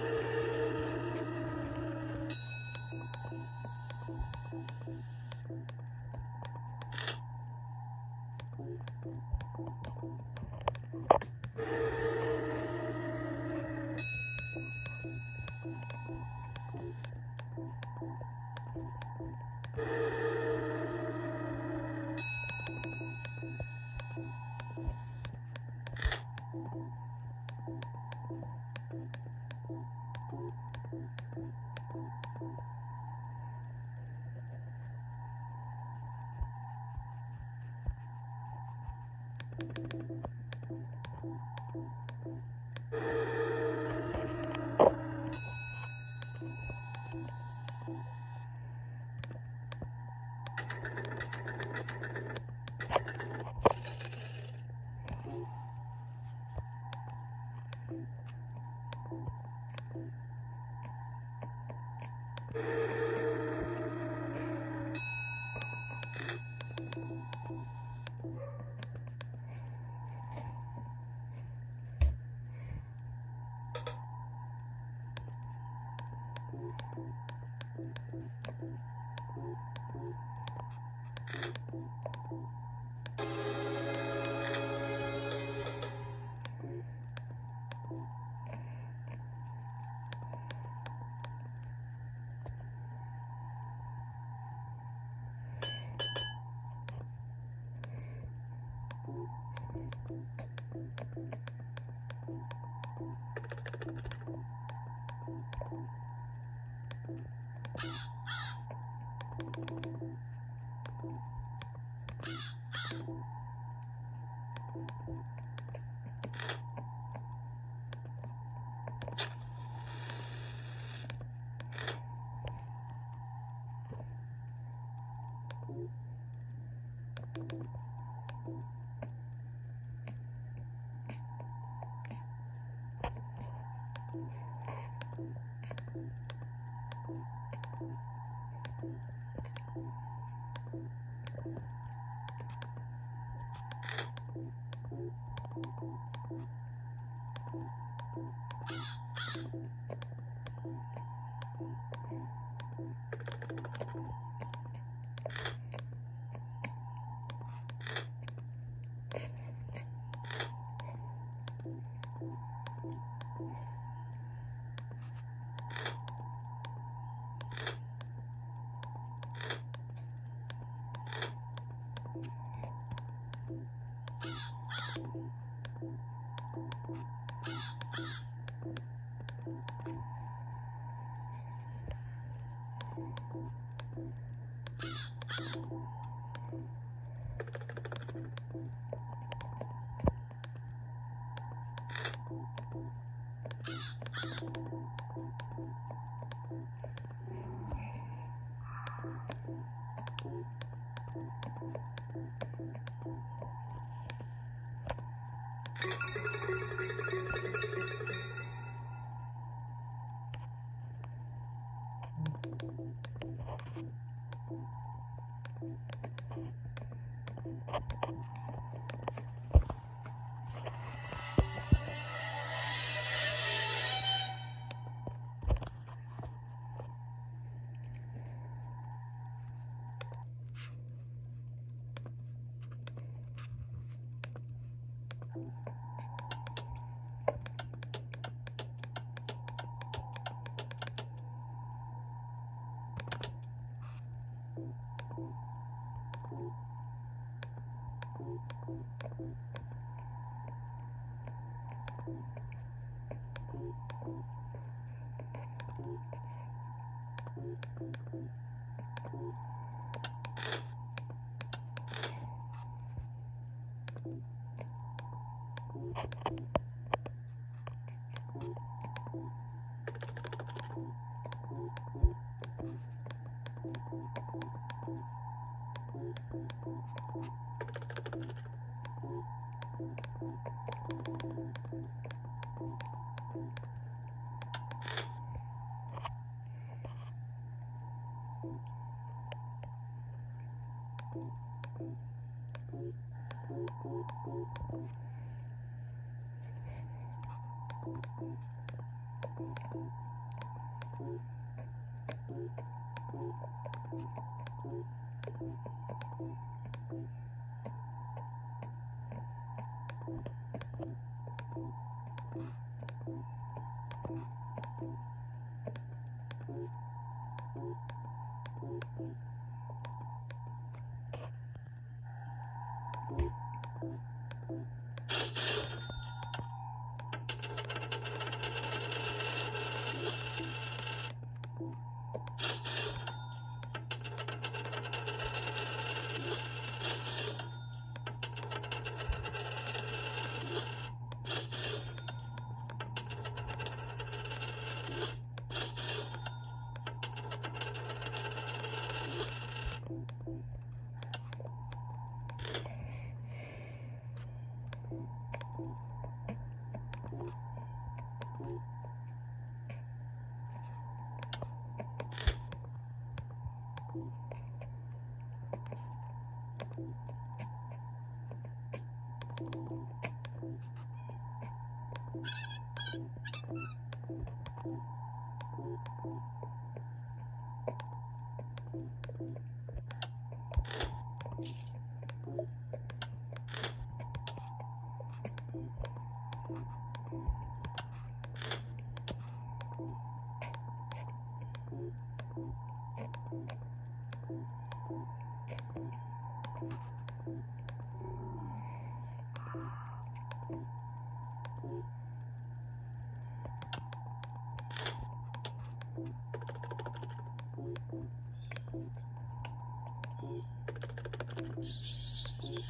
Thank you.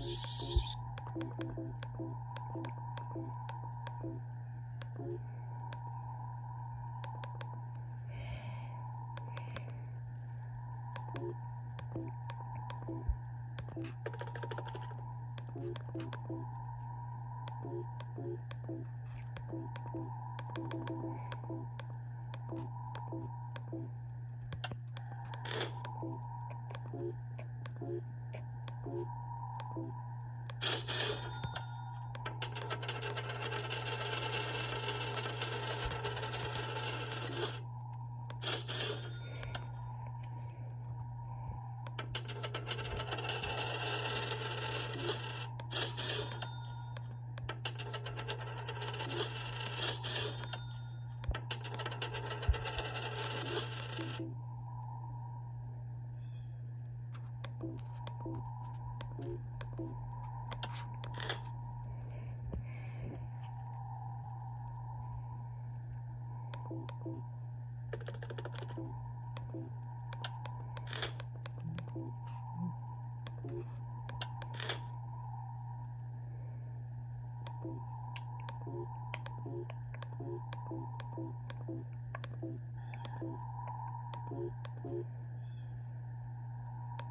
Thank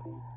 Thank you.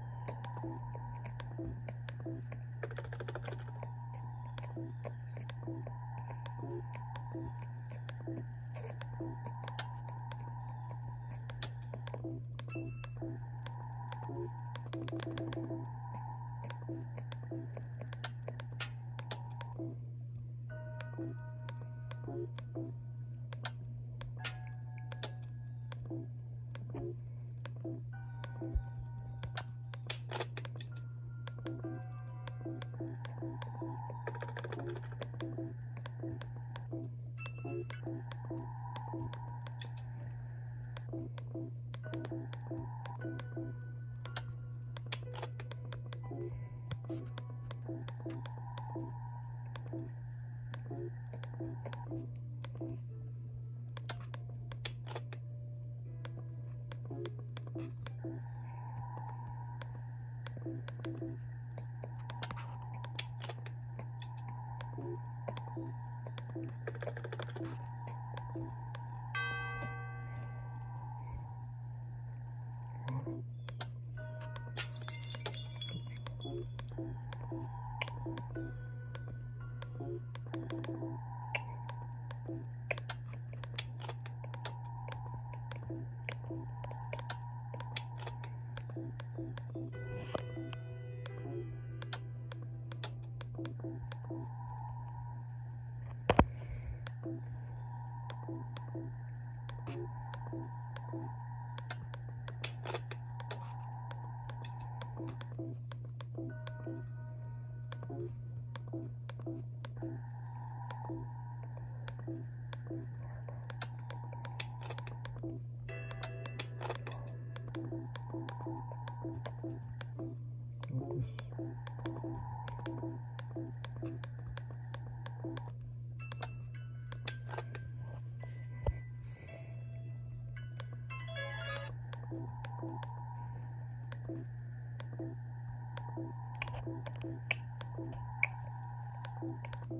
Thank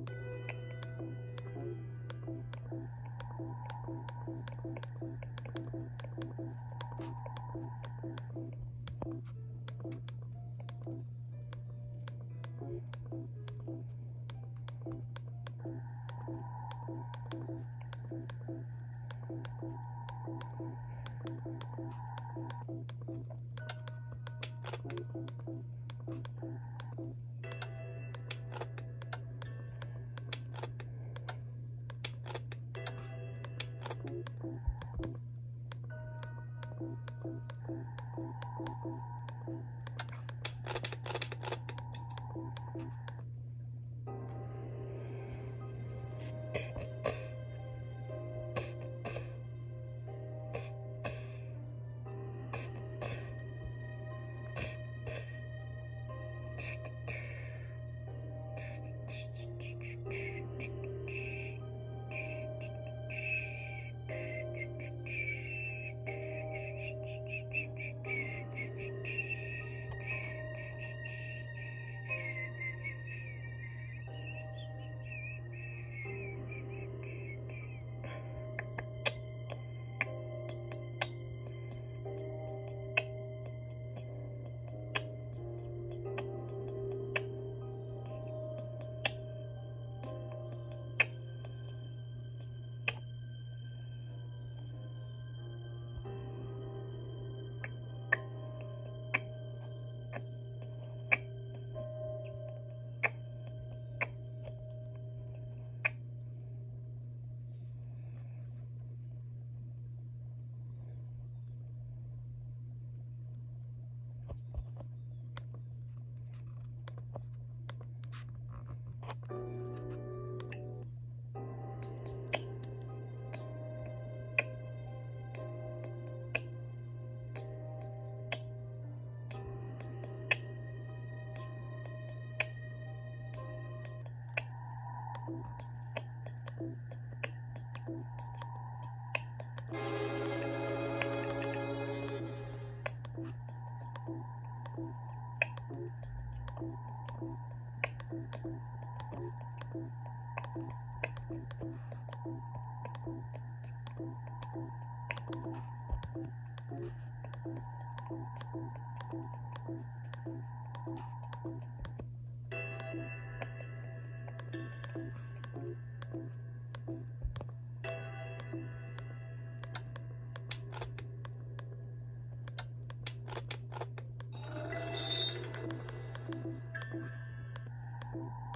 you.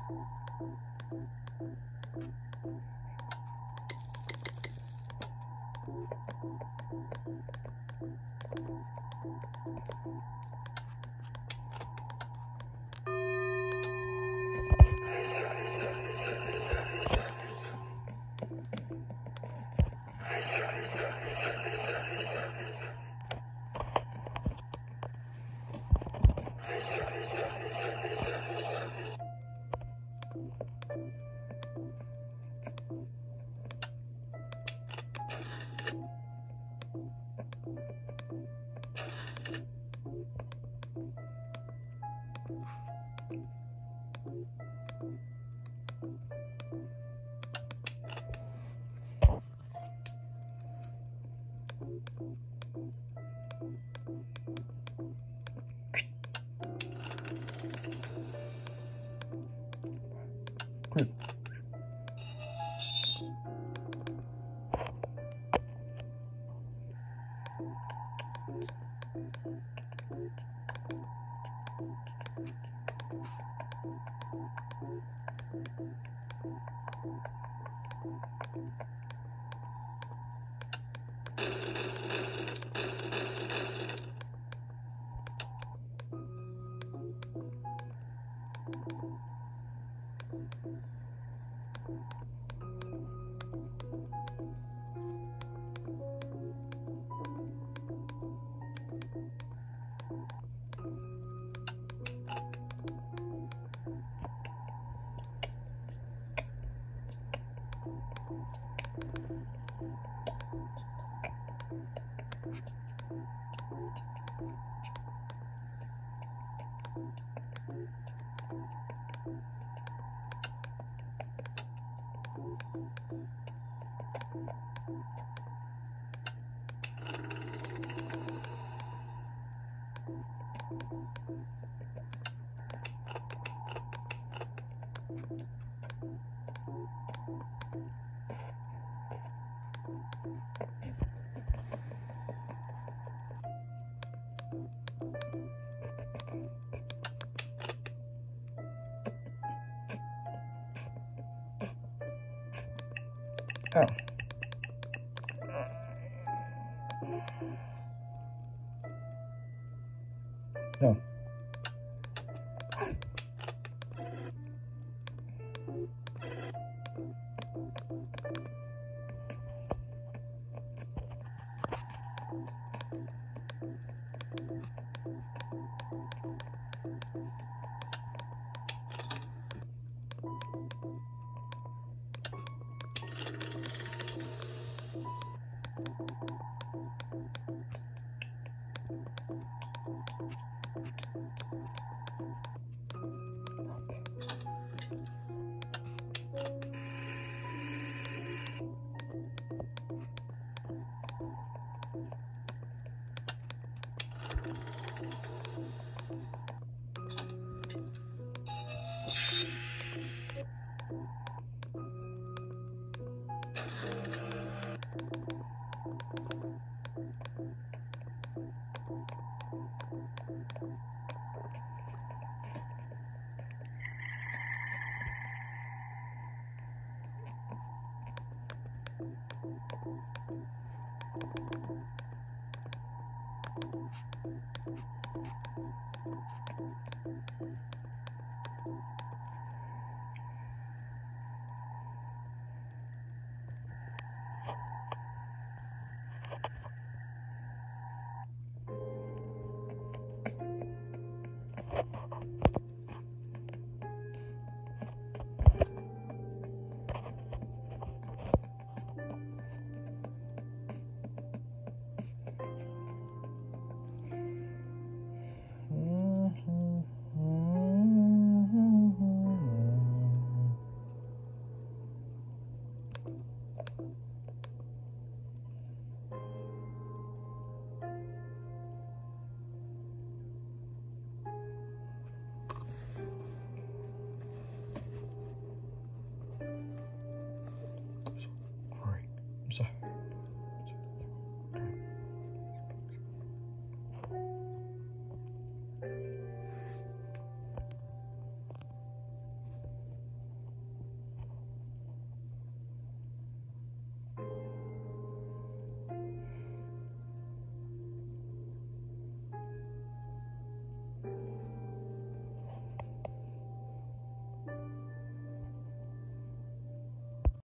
Thank you. Thank you. Oh.